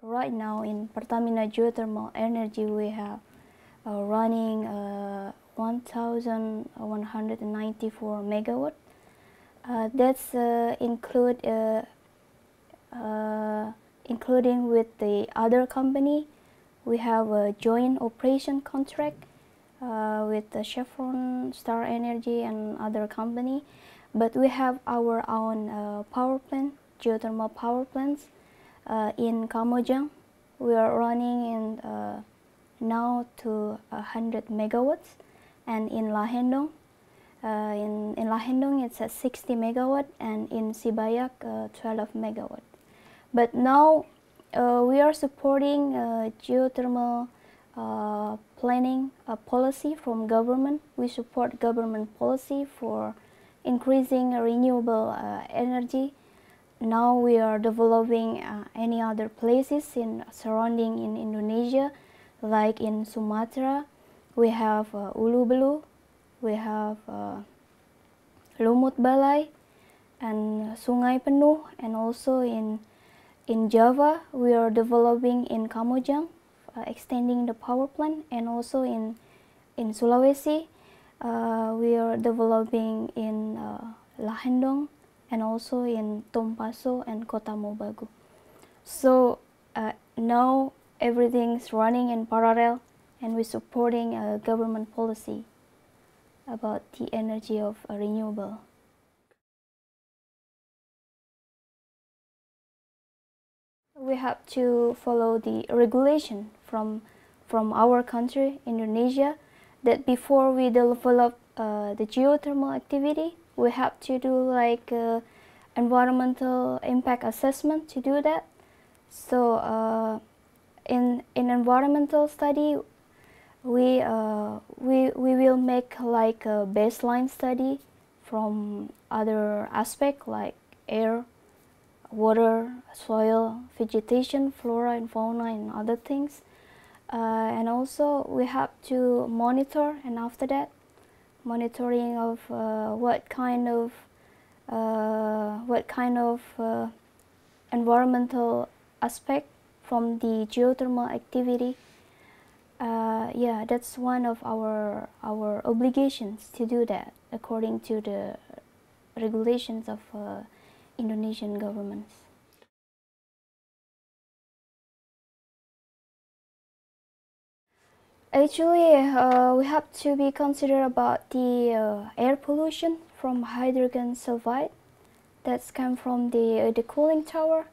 Right now in Pertamina Geothermal Energy we have uh, running uh, 1194 megawatt. Uh, that's uh, include uh, uh, including with the other company. We have a joint operation contract with the Chevron, Star Energy and other company. But we have our own power plant, geothermal power plants uh, in Kamojang. We are running in uh, now to 100 megawatts and in Lahendong uh, in, in Lahendong it's at 60 megawatt and in Sibayak uh, 12 megawatt. But now uh, we are supporting uh, geothermal planning policy from government. We support government policy for increasing renewable energy now we are developing uh, any other places in surrounding in Indonesia like in Sumatra. We have uh, Ulu Belu we have uh, Lumut Balai and Sungai Penuh and also in in Java we are developing in Kamojang uh, extending the power plant and also in in Sulawesi. Uh, we are developing in uh, Lahendong and also in Tompaso and Kota Mobagu. So uh, now everything's running in parallel and we're supporting a government policy about the energy of renewable. We have to follow the regulation from, from our country, Indonesia, that before we develop uh, the geothermal activity, we have to do like uh, environmental impact assessment to do that. So uh, in in environmental study, we uh, we we will make like a baseline study from other aspect like air, water, soil, vegetation, flora and fauna, and other things. Uh, and also we have to monitor, and after that, monitoring of uh, what kind of uh, what kind of uh, environmental aspect from the geothermal activity. Uh, yeah, that's one of our our obligations to do that according to the regulations of uh, Indonesian governments. Actually, uh, we have to be considered about the uh, air pollution from hydrogen sulfide that's come from the, uh, the cooling tower.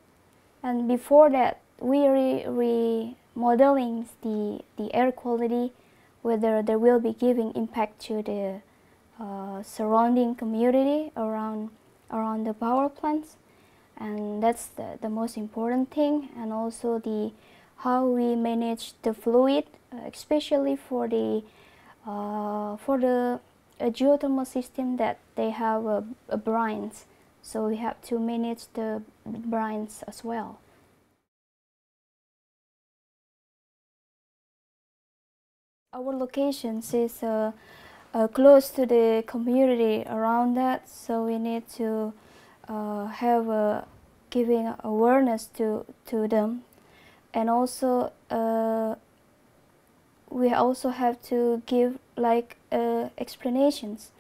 And before that, we re remodeling the, the air quality, whether there will be giving impact to the uh, surrounding community around, around the power plants. And that's the, the most important thing. And also the how we manage the fluid uh, especially for the uh, for the geothermal system that they have a, a brines. So we have to manage the brines as well. Our location is uh, uh, close to the community around that so we need to uh, have a giving awareness to to them and also uh, we also have to give like uh, explanations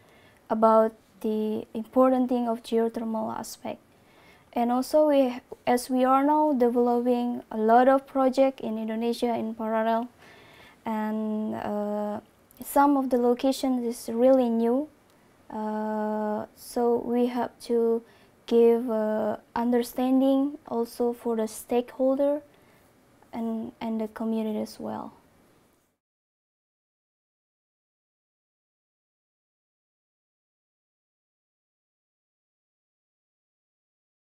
about the important thing of geothermal aspect. And also we as we are now developing a lot of project in Indonesia in parallel. And uh, some of the locations is really new. Uh, so we have to give uh, understanding also for the stakeholder and, and the community as well.